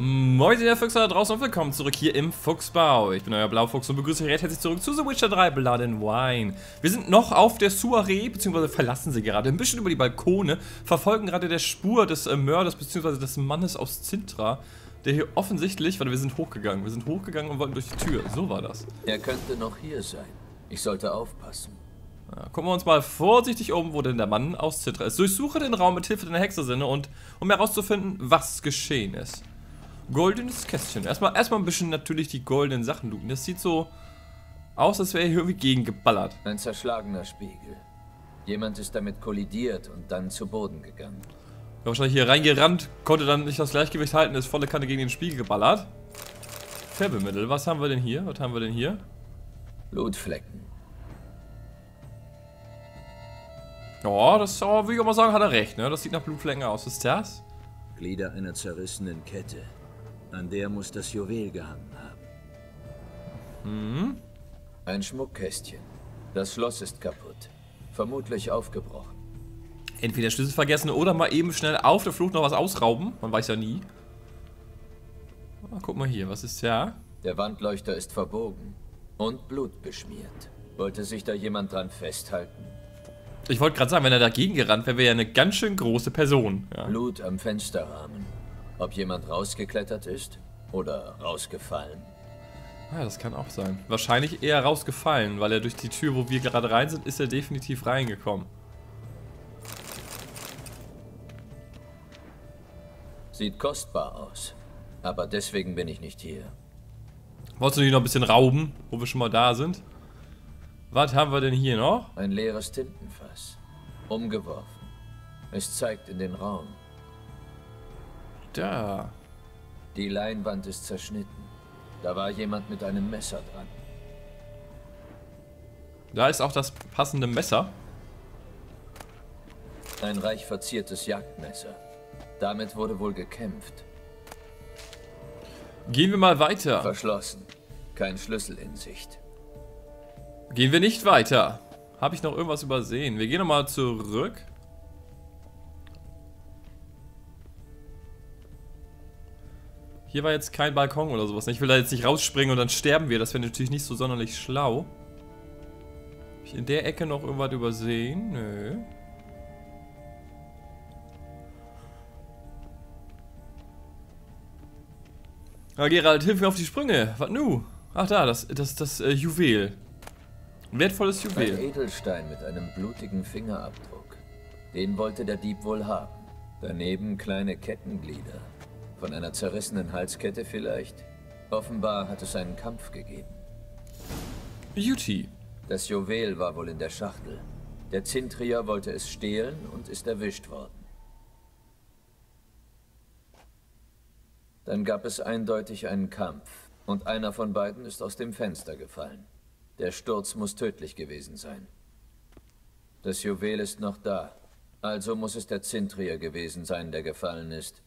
Moin, der Füchse da draußen und willkommen zurück hier im Fuchsbau. Ich bin euer Blaufuchs und begrüße euch recht herzlich zurück zu The Witcher 3 Blood and Wine. Wir sind noch auf der Soiree, beziehungsweise verlassen sie gerade ein bisschen über die Balkone, verfolgen gerade der Spur des äh, Mörders, beziehungsweise des Mannes aus Zintra, der hier offensichtlich, warte, wir sind hochgegangen, wir sind hochgegangen und wollten durch die Tür. So war das. Er könnte noch hier sein. Ich sollte aufpassen. Ja, gucken wir uns mal vorsichtig um, wo denn der Mann aus Zintra ist. Durchsuche den Raum mit Hilfe deiner Hexersinne und um herauszufinden, was geschehen ist. Goldenes Kästchen. Erstmal, erstmal ein bisschen natürlich die goldenen Sachen looten. Das sieht so aus, als wäre hier irgendwie gegengeballert. Ein zerschlagener Spiegel. Jemand ist damit kollidiert und dann zu Boden gegangen. Wahrscheinlich hier reingerannt, konnte dann nicht das Gleichgewicht halten, ist volle Kanne gegen den Spiegel geballert. Färbemittel, was haben wir denn hier? Was haben wir denn hier? Blutflecken. Ja, das oh, würde ich auch mal sagen, hat er recht, ne? Das sieht nach Blutflecken aus. Was ist das? Glieder einer zerrissenen Kette. An der muss das Juwel gehangen haben. Hm? Ein Schmuckkästchen. Das Schloss ist kaputt. Vermutlich aufgebrochen. Entweder Schlüssel vergessen oder mal eben schnell auf der Flucht noch was ausrauben. Man weiß ja nie. Ah, guck mal hier, was ist ja? Der Wandleuchter ist verbogen und blutbeschmiert. Wollte sich da jemand dran festhalten? Ich wollte gerade sagen, wenn er dagegen gerannt wäre, wäre er eine ganz schön große Person. Ja. Blut am Fensterrahmen. Ob jemand rausgeklettert ist oder rausgefallen? Ja, das kann auch sein. Wahrscheinlich eher rausgefallen, weil er durch die Tür, wo wir gerade rein sind, ist er definitiv reingekommen. Sieht kostbar aus. Aber deswegen bin ich nicht hier. Wolltest du dich noch ein bisschen rauben, wo wir schon mal da sind? Was haben wir denn hier noch? Ein leeres Tintenfass. Umgeworfen. Es zeigt in den Raum. Da. Die Leinwand ist zerschnitten. Da war jemand mit einem Messer dran. Da ist auch das passende Messer. Ein reich verziertes Jagdmesser. Damit wurde wohl gekämpft. Gehen wir mal weiter. Verschlossen. Kein Schlüssel in Sicht. Gehen wir nicht weiter. Habe ich noch irgendwas übersehen? Wir gehen nochmal zurück. Hier war jetzt kein Balkon oder sowas. Ich will da jetzt nicht rausspringen und dann sterben wir. Das wäre natürlich nicht so sonderlich schlau. Hab ich in der Ecke noch irgendwas übersehen? Nö. Ja, Gerald, hilf mir auf die Sprünge. Was nu? Ach da, das, das, das äh, Juwel. Wertvolles Juwel. Ein Edelstein mit einem blutigen Fingerabdruck. Den wollte der Dieb wohl haben. Daneben kleine Kettenglieder. Von einer zerrissenen Halskette vielleicht? Offenbar hat es einen Kampf gegeben. Beauty. Das Juwel war wohl in der Schachtel. Der Zintrier wollte es stehlen und ist erwischt worden. Dann gab es eindeutig einen Kampf und einer von beiden ist aus dem Fenster gefallen. Der Sturz muss tödlich gewesen sein. Das Juwel ist noch da, also muss es der Zintrier gewesen sein, der gefallen ist.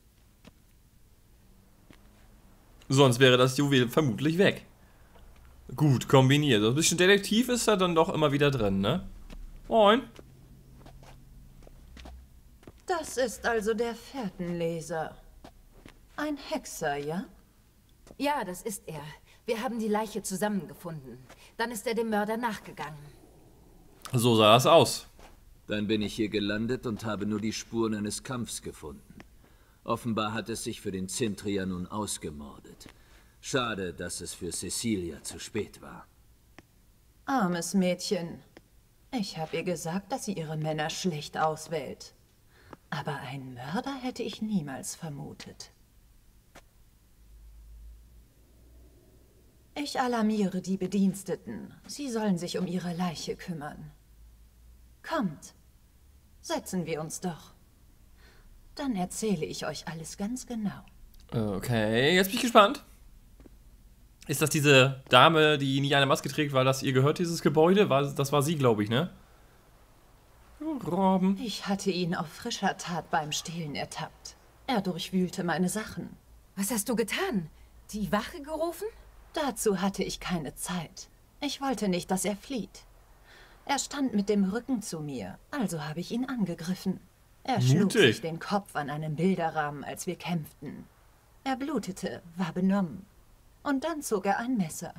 Sonst wäre das Juwel vermutlich weg. Gut, kombiniert. Ein bisschen Detektiv ist da dann doch immer wieder drin, ne? Moin. Das ist also der Fährtenleser. Ein Hexer, ja? Ja, das ist er. Wir haben die Leiche zusammengefunden. Dann ist er dem Mörder nachgegangen. So sah das aus. Dann bin ich hier gelandet und habe nur die Spuren eines Kampfs gefunden. Offenbar hat es sich für den Zintrier nun ausgemordet. Schade, dass es für Cecilia zu spät war. Armes Mädchen. Ich habe ihr gesagt, dass sie ihre Männer schlecht auswählt. Aber einen Mörder hätte ich niemals vermutet. Ich alarmiere die Bediensteten. Sie sollen sich um ihre Leiche kümmern. Kommt, setzen wir uns doch. Dann erzähle ich euch alles ganz genau. Okay, jetzt bin ich gespannt. Ist das diese Dame, die nie eine Maske trägt, weil das ihr gehört, dieses Gebäude? das war sie, glaube ich, ne? Robben. Ich hatte ihn auf frischer Tat beim Stehlen ertappt. Er durchwühlte meine Sachen. Was hast du getan? Die Wache gerufen? Dazu hatte ich keine Zeit. Ich wollte nicht, dass er flieht. Er stand mit dem Rücken zu mir, also habe ich ihn angegriffen. Er Mutig. schlug sich den Kopf an einem Bilderrahmen, als wir kämpften. Er blutete, war benommen. Und dann zog er ein Messer.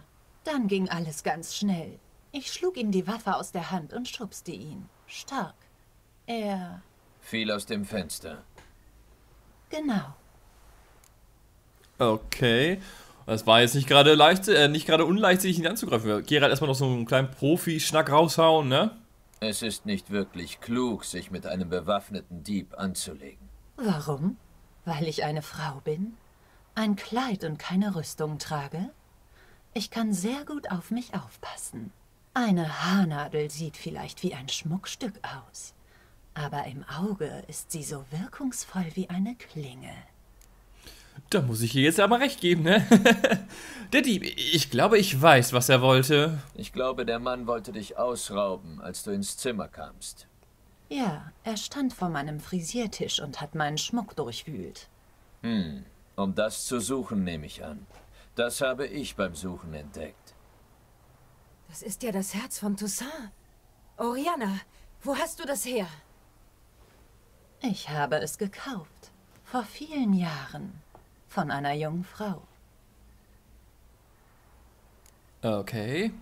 Dann ging alles ganz schnell. Ich schlug ihm die Waffe aus der Hand und schubste ihn. Stark. Er... Fiel aus dem Fenster. Genau. Okay. Das war jetzt nicht gerade leicht, äh, nicht gerade unleicht, sich ihn anzugreifen. Gerald erstmal noch so einen kleinen Profi-Schnack raushauen, ne? Es ist nicht wirklich klug, sich mit einem bewaffneten Dieb anzulegen. Warum? Weil ich eine Frau bin? Ein Kleid und keine Rüstung trage? Ich kann sehr gut auf mich aufpassen. Eine Haarnadel sieht vielleicht wie ein Schmuckstück aus, aber im Auge ist sie so wirkungsvoll wie eine Klinge. Da muss ich ihr jetzt aber recht geben, ne? der Dieb, ich glaube, ich weiß, was er wollte. Ich glaube, der Mann wollte dich ausrauben, als du ins Zimmer kamst. Ja, er stand vor meinem Frisiertisch und hat meinen Schmuck durchwühlt. Hm, um das zu suchen, nehme ich an. Das habe ich beim Suchen entdeckt. Das ist ja das Herz von Toussaint. Oriana, wo hast du das her? Ich habe es gekauft. Vor vielen Jahren. Von einer jungen Frau. Okay.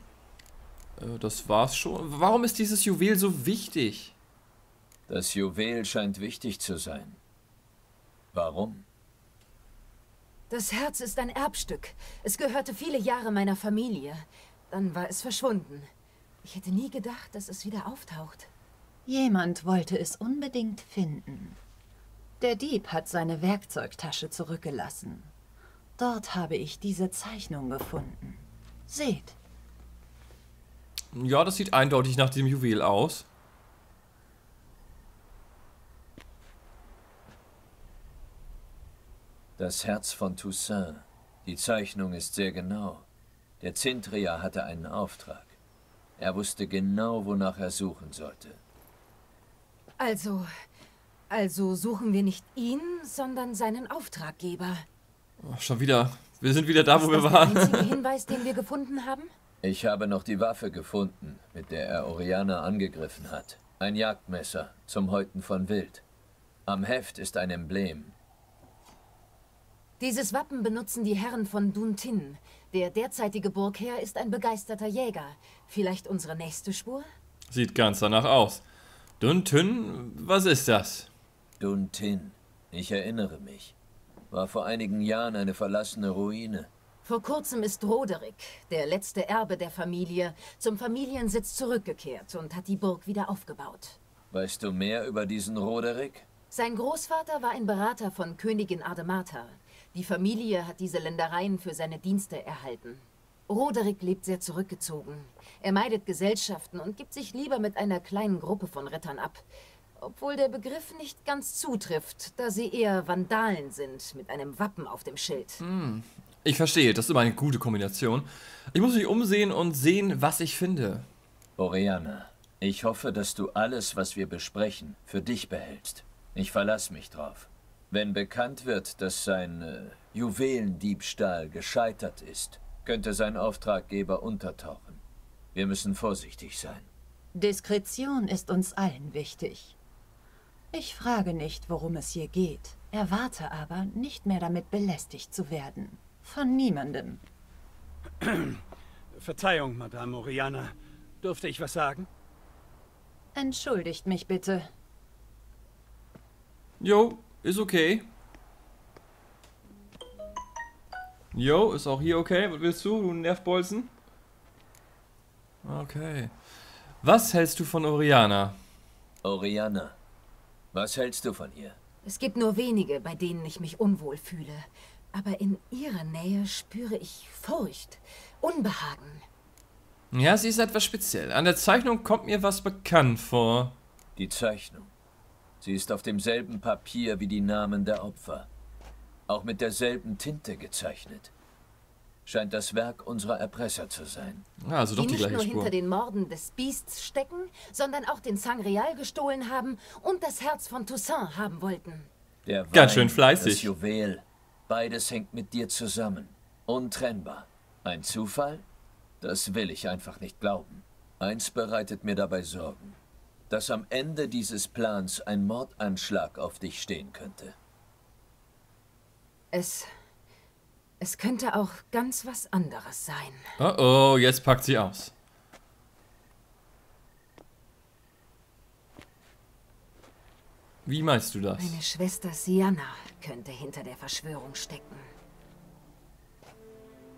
Äh, Das war's schon. Warum ist dieses Juwel so wichtig? Das Juwel scheint wichtig zu sein. Warum? Das Herz ist ein Erbstück. Es gehörte viele Jahre meiner Familie. Dann war es verschwunden. Ich hätte nie gedacht, dass es wieder auftaucht. Jemand wollte es unbedingt finden. Der Dieb hat seine Werkzeugtasche zurückgelassen. Dort habe ich diese Zeichnung gefunden. Seht, Ja, das sieht eindeutig nach dem Juwel aus. Das Herz von Toussaint. Die Zeichnung ist sehr genau. Der Zintria hatte einen Auftrag. Er wusste genau, wonach er suchen sollte. Also, also suchen wir nicht ihn, sondern seinen Auftraggeber. Oh, schon wieder. Wir sind wieder da, wo ist wir das waren. der einzige Hinweis, den wir gefunden haben? Ich habe noch die Waffe gefunden, mit der er Oriana angegriffen hat. Ein Jagdmesser zum Häuten von Wild. Am Heft ist ein Emblem. Dieses Wappen benutzen die Herren von Duntin. Der derzeitige Burgherr ist ein begeisterter Jäger. Vielleicht unsere nächste Spur? Sieht ganz danach aus. Duntün, was ist das? Duntin. Ich erinnere mich. War vor einigen Jahren eine verlassene Ruine. Vor kurzem ist Roderick, der letzte Erbe der Familie, zum Familiensitz zurückgekehrt und hat die Burg wieder aufgebaut. Weißt du mehr über diesen Roderick? Sein Großvater war ein Berater von Königin Ardemarta. Die Familie hat diese Ländereien für seine Dienste erhalten. Roderick lebt sehr zurückgezogen. Er meidet Gesellschaften und gibt sich lieber mit einer kleinen Gruppe von Rittern ab. Obwohl der Begriff nicht ganz zutrifft, da sie eher Vandalen sind, mit einem Wappen auf dem Schild. Ich verstehe, das ist immer eine gute Kombination. Ich muss mich umsehen und sehen, was ich finde. Oriana, ich hoffe, dass du alles, was wir besprechen, für dich behältst. Ich verlasse mich drauf. Wenn bekannt wird, dass sein äh, Juwelendiebstahl gescheitert ist, könnte sein Auftraggeber untertauchen. Wir müssen vorsichtig sein. Diskretion ist uns allen wichtig. Ich frage nicht, worum es hier geht, erwarte aber, nicht mehr damit belästigt zu werden. Von niemandem. Verzeihung, Madame Oriana. Durfte ich was sagen? Entschuldigt mich bitte. Jo, ist okay. Jo, ist auch hier okay. Was willst du, du Nervbolzen? Okay. Was hältst du von Oriana? Oriana, was hältst du von ihr? Es gibt nur wenige, bei denen ich mich unwohl fühle. Aber in ihrer Nähe spüre ich Furcht, Unbehagen. Ja, sie ist etwas speziell. An der Zeichnung kommt mir was bekannt vor. Die Zeichnung. Sie ist auf demselben Papier wie die Namen der Opfer. Auch mit derselben Tinte gezeichnet. Scheint das Werk unserer Erpresser zu sein. Ah, also doch die die nicht gleiche nur Spur. hinter den Morden des Beasts stecken, sondern auch den Sangreal gestohlen haben und das Herz von Toussaint haben wollten. Der Ganz Wein, schön fleißig. Das Juwel. Beides hängt mit dir zusammen. Untrennbar. Ein Zufall? Das will ich einfach nicht glauben. Eins bereitet mir dabei Sorgen. Dass am Ende dieses Plans ein Mordanschlag auf dich stehen könnte. Es Es könnte auch ganz was anderes sein. Oh oh, jetzt packt sie aus. Wie meinst du das? Meine Schwester Sienna könnte hinter der Verschwörung stecken.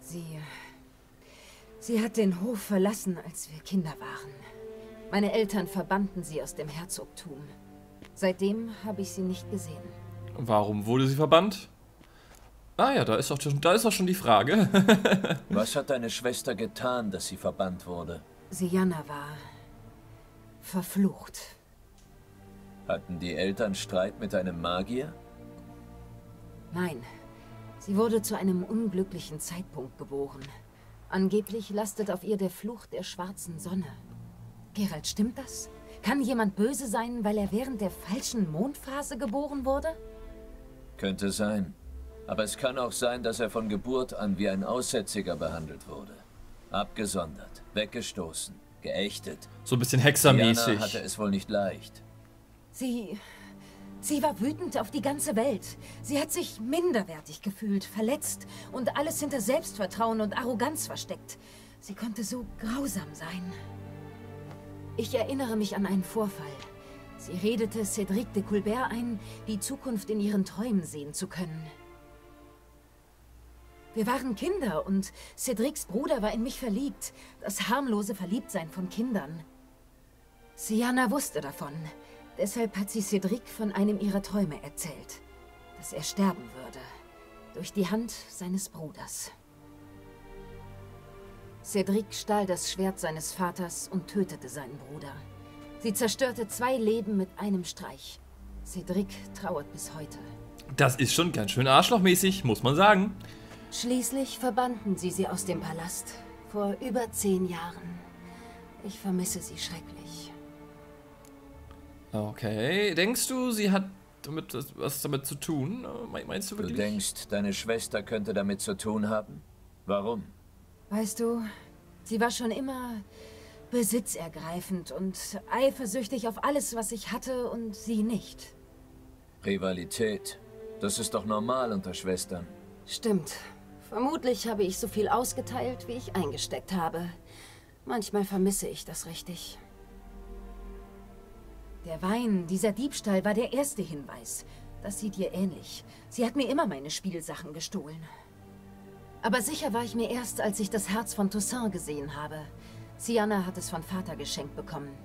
Sie. Sie hat den Hof verlassen, als wir Kinder waren. Meine Eltern verbannten sie aus dem Herzogtum. Seitdem habe ich sie nicht gesehen. Warum wurde sie verbannt? Ah ja, da ist auch schon, da ist auch schon die Frage. Was hat deine Schwester getan, dass sie verbannt wurde? Sienna war verflucht. Hatten die Eltern Streit mit einem Magier? Nein, sie wurde zu einem unglücklichen Zeitpunkt geboren. Angeblich lastet auf ihr der Fluch der schwarzen Sonne. Gerald, stimmt das? Kann jemand böse sein, weil er während der falschen Mondphase geboren wurde? Könnte sein. Aber es kann auch sein, dass er von Geburt an wie ein Aussätziger behandelt wurde. Abgesondert, weggestoßen, geächtet. so ein bisschen Diana hexermäßig. hatte es wohl nicht leicht. Sie... Sie war wütend auf die ganze Welt. Sie hat sich minderwertig gefühlt, verletzt und alles hinter Selbstvertrauen und Arroganz versteckt. Sie konnte so grausam sein. Ich erinnere mich an einen Vorfall. Sie redete Cédric de Coulbert ein, die Zukunft in ihren Träumen sehen zu können. Wir waren Kinder und Cédrics Bruder war in mich verliebt. Das harmlose Verliebtsein von Kindern. Sienna wusste davon. Deshalb hat sie Cédric von einem ihrer Träume erzählt. Dass er sterben würde. Durch die Hand seines Bruders. Cédric stahl das Schwert seines Vaters und tötete seinen Bruder. Sie zerstörte zwei Leben mit einem Streich. Cédric trauert bis heute. Das ist schon ganz schön arschlochmäßig, muss man sagen. Schließlich verbannten sie sie aus dem Palast. Vor über zehn Jahren. Ich vermisse sie schrecklich. Okay, denkst du, sie hat damit was damit zu tun? Me- Meinst du Du wirklich? denkst, deine Schwester könnte damit zu tun haben? Warum? Weißt du, sie war schon immer besitzergreifend und eifersüchtig auf alles, was ich hatte und sie nicht. Rivalität. Das ist doch normal unter Schwestern. Stimmt. Vermutlich habe ich so viel ausgeteilt, wie ich eingesteckt habe. Manchmal vermisse ich das richtig. Der Wein, dieser Diebstahl war der erste Hinweis. Das sieht ihr ähnlich. Sie hat mir immer meine Spielsachen gestohlen. Aber sicher war ich mir erst, als ich das Herz von Toussaint gesehen habe. Sienna hat es von Vater geschenkt bekommen,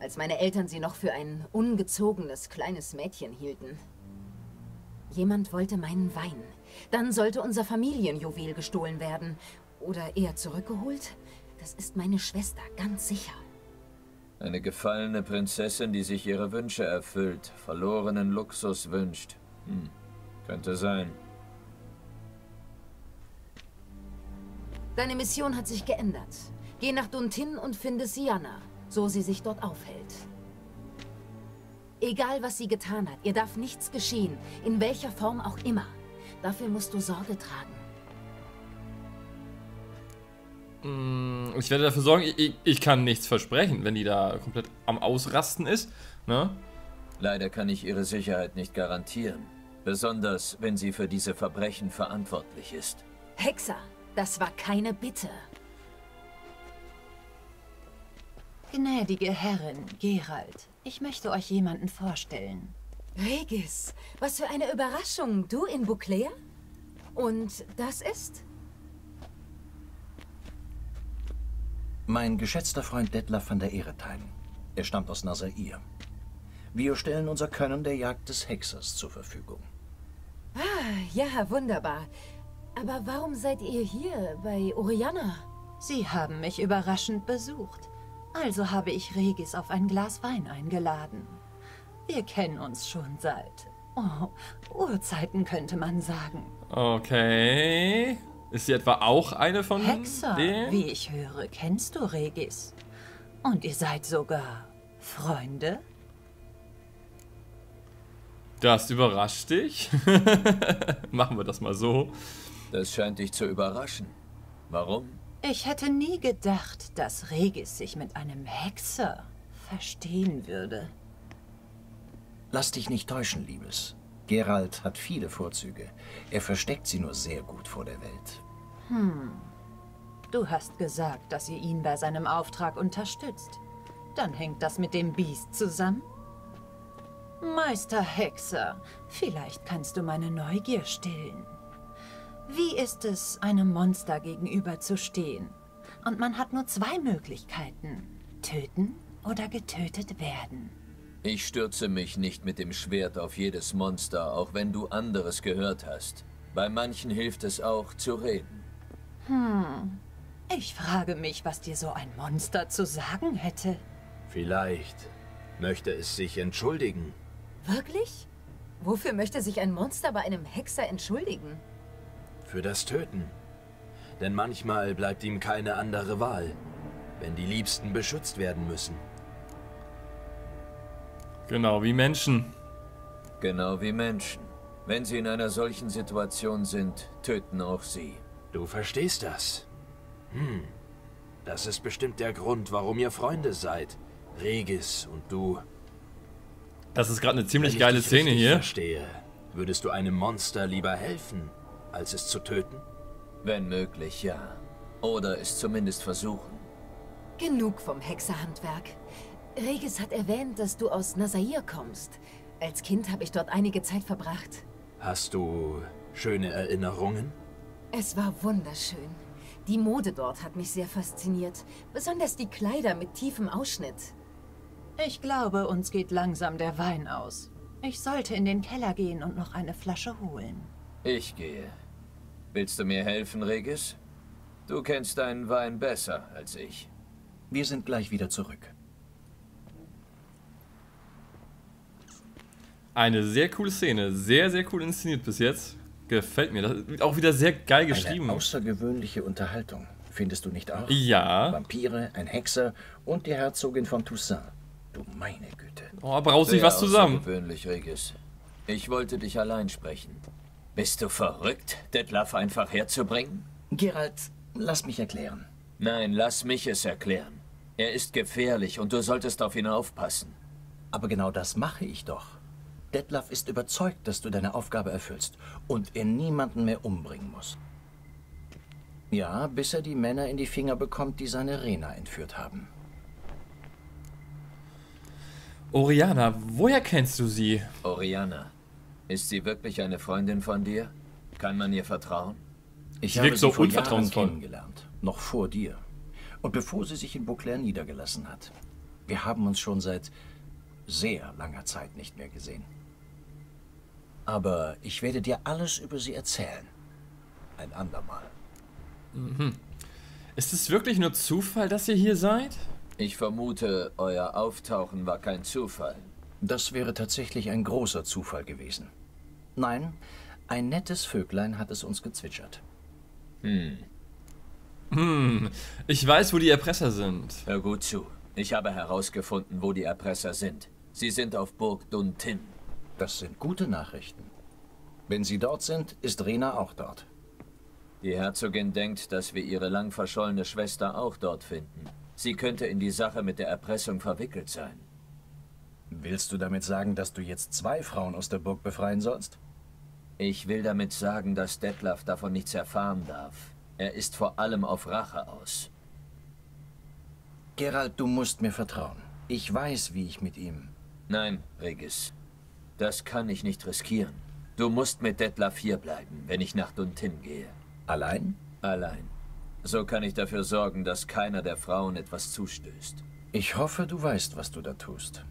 als meine Eltern sie noch für ein ungezogenes kleines Mädchen hielten. Jemand wollte meinen Wein. Dann sollte unser Familienjuwel gestohlen werden. Oder eher zurückgeholt? Das ist meine Schwester, ganz sicher. Eine gefallene Prinzessin, die sich ihre Wünsche erfüllt, verlorenen Luxus wünscht. Hm, könnte sein. Deine Mission hat sich geändert. Geh nach Duntin und finde Sienna, so sie sich dort aufhält. Egal, was sie getan hat, ihr darf nichts geschehen, in welcher Form auch immer. Dafür musst du Sorge tragen. Mm, Ich werde dafür sorgen, ich, ich, ich kann nichts versprechen, wenn die da komplett am Ausrasten ist. Ne? Leider kann ich ihre Sicherheit nicht garantieren. Besonders, wenn sie für diese Verbrechen verantwortlich ist. Hexer, das war keine Bitte. Gnädige Herrin, Gerald, ich möchte euch jemanden vorstellen. Regis, was für eine Überraschung. Du in Beauclair? Und das ist? Mein geschätzter Freund Detlef van der Eretein. Er stammt aus Nasair. Wir stellen unser Können der Jagd des Hexers zur Verfügung. Ja, wunderbar. Aber warum seid ihr hier bei Oriana? Sie haben mich überraschend besucht. Also habe ich Regis auf ein Glas Wein eingeladen. Wir kennen uns schon seit oh, Urzeiten, könnte man sagen. Okay. Ist sie etwa auch eine von Hexer, denen? wie ich höre, kennst du Regis. Und ihr seid sogar Freunde? Das überrascht dich? Machen wir das mal so. Das scheint dich zu überraschen. Warum? Ich hätte nie gedacht, dass Regis sich mit einem Hexer verstehen würde. Lass dich nicht täuschen, Liebes. Gerald hat viele Vorzüge. Er versteckt sie nur sehr gut vor der Welt. Du hast gesagt, dass ihr ihn bei seinem Auftrag unterstützt. Dann hängt das mit dem Biest zusammen? Meister Hexer, vielleicht kannst du meine Neugier stillen. Wie ist es, einem Monster gegenüberzustehen? Und man hat nur zwei Möglichkeiten. Töten oder getötet werden. Ich stürze mich nicht mit dem Schwert auf jedes Monster, auch wenn du anderes gehört hast. Bei manchen hilft es auch, zu reden. Ich frage mich, was dir so ein Monster zu sagen hätte. Vielleicht möchte es sich entschuldigen. Wirklich? Wofür möchte sich ein Monster bei einem Hexer entschuldigen? Für das Töten. Denn manchmal bleibt ihm keine andere Wahl, wenn die Liebsten beschützt werden müssen. Genau, wie Menschen. Genau wie Menschen. Wenn sie in einer solchen Situation sind, töten auch sie. Du verstehst das? Hm. Das ist bestimmt der Grund, warum ihr Freunde seid. Regis und du. Das ist gerade eine ziemlich geile Szene hier. Verstehe. Würdest du einem Monster lieber helfen, als es zu töten? Wenn möglich, ja. Oder es zumindest versuchen. Genug vom Hexerhandwerk. Regis hat erwähnt, dass du aus Nasair kommst. Als Kind habe ich dort einige Zeit verbracht. Hast du schöne Erinnerungen? Es war wunderschön. Die Mode dort hat mich sehr fasziniert. Besonders die Kleider mit tiefem Ausschnitt. Ich glaube, uns geht langsam der Wein aus. Ich sollte in den Keller gehen und noch eine Flasche holen. Ich gehe. Willst du mir helfen, Regis? Du kennst deinen Wein besser als ich. Wir sind gleich wieder zurück. Eine sehr coole Szene. Sehr, sehr cool inszeniert bis jetzt. Gefällt mir. Das ist auch wieder sehr geil geschrieben. Eine außergewöhnliche Unterhaltung. Findest du nicht auch? Ja. Vampire, ein Hexer und die Herzogin von Toussaint. Du meine Güte. Oh, braust sich Sehr was zusammen. außergewöhnlich, Regis. Ich wollte dich allein sprechen. Bist du verrückt, Detlef einfach herzubringen? Gerald, lass mich erklären. Nein, lass mich es erklären. Er ist gefährlich und du solltest auf ihn aufpassen. Aber genau das mache ich doch. Detlef ist überzeugt, dass du deine Aufgabe erfüllst und er niemanden mehr umbringen muss. Ja, bis er die Männer in die Finger bekommt, die seine Rena entführt haben. Oriana, woher kennst du sie? Oriana, ist sie wirklich eine Freundin von dir? Kann man ihr vertrauen? Ich habe wirkt sie so vor Jahren kennengelernt, noch vor dir. Und bevor sie sich in Beauclair niedergelassen hat. Wir haben uns schon seit sehr langer Zeit nicht mehr gesehen. Aber ich werde dir alles über sie erzählen. Ein andermal. Ist es wirklich nur Zufall, dass ihr hier seid? Ich vermute, euer Auftauchen war kein Zufall. Das wäre tatsächlich ein großer Zufall gewesen. Nein, ein nettes Vöglein hat es uns gezwitschert. Ich weiß, wo die Erpresser sind. Hör gut zu. Ich habe herausgefunden, wo die Erpresser sind. Sie sind auf Burg Duntin. Das sind gute Nachrichten. Wenn sie dort sind, ist Rena auch dort. Die Herzogin denkt, dass wir ihre lang verschollene Schwester auch dort finden. Sie könnte in die Sache mit der Erpressung verwickelt sein. Willst du damit sagen, dass du jetzt zwei Frauen aus der Burg befreien sollst? Ich will damit sagen, dass Detlef davon nichts erfahren darf. Er ist vor allem auf Rache aus. Gerald, du musst mir vertrauen. Ich weiß, wie ich mit ihm. Nein, Regis. Das kann ich nicht riskieren. Du musst mit Detlef hier bleiben, wenn ich nach Duntin gehe. Allein? Allein. So kann ich dafür sorgen, dass keiner der Frauen etwas zustößt. Ich hoffe, du weißt, was du da tust.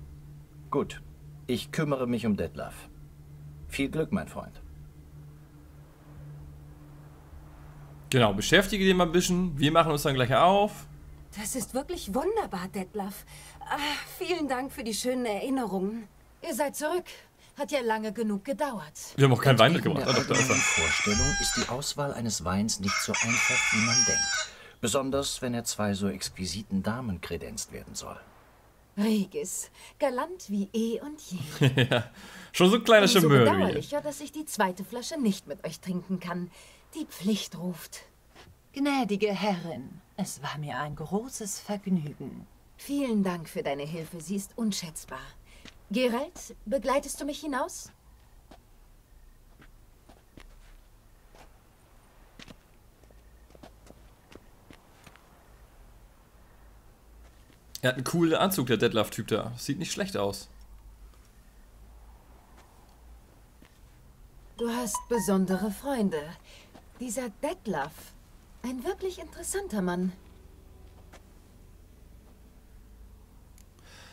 Gut, ich kümmere mich um Detlef. Viel Glück, mein Freund. Genau, beschäftige dich mal ein bisschen. Wir machen uns dann gleich auf. Das ist wirklich wunderbar, Detlef. Ah, vielen Dank für die schönen Erinnerungen. Ihr seid zurück. Hat ja lange genug gedauert. Wir haben auch keinen Wein mitgebracht. der Ah, doch, da ist er. allgemeinen Vorstellung ist die Auswahl eines Weins nicht so einfach, wie man denkt. Besonders, wenn er zwei so exquisiten Damen kredenzt werden soll. Regis, galant wie eh und je. Schon so ein kleiner Umso Schimöri. bedauerlicher, dass ich die zweite Flasche nicht mit euch trinken kann. Die Pflicht ruft. Gnädige Herrin, es war mir ein großes Vergnügen. Vielen Dank für deine Hilfe, sie ist unschätzbar. Gerald, begleitest du mich hinaus? Er hat einen coolen Anzug, der Deadlove-Typ da. Sieht nicht schlecht aus. Du hast besondere Freunde. Dieser Detlef. Ein wirklich interessanter Mann.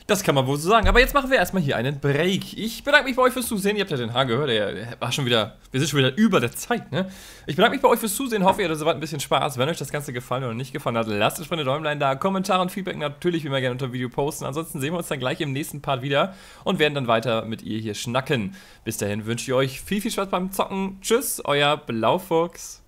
Das kann man wohl so sagen. Aber jetzt machen wir erstmal hier einen Break. Ich bedanke mich bei euch fürs Zusehen. Ihr habt ja den Haar gehört. Er war schon wieder. Wir sind schon wieder über der Zeit, ne? Ich bedanke mich bei euch fürs Zusehen. Hoffe, ihr hattet soweit ein bisschen Spaß. Wenn euch das Ganze gefallen oder nicht gefallen hat, lasst es eine Däumlein da. Kommentare und Feedback natürlich wie immer gerne unter dem Video posten. Ansonsten sehen wir uns dann gleich im nächsten Part wieder und werden dann weiter mit ihr hier schnacken. Bis dahin wünsche ich euch viel, viel Spaß beim Zocken. Tschüss, euer Blaufuchs.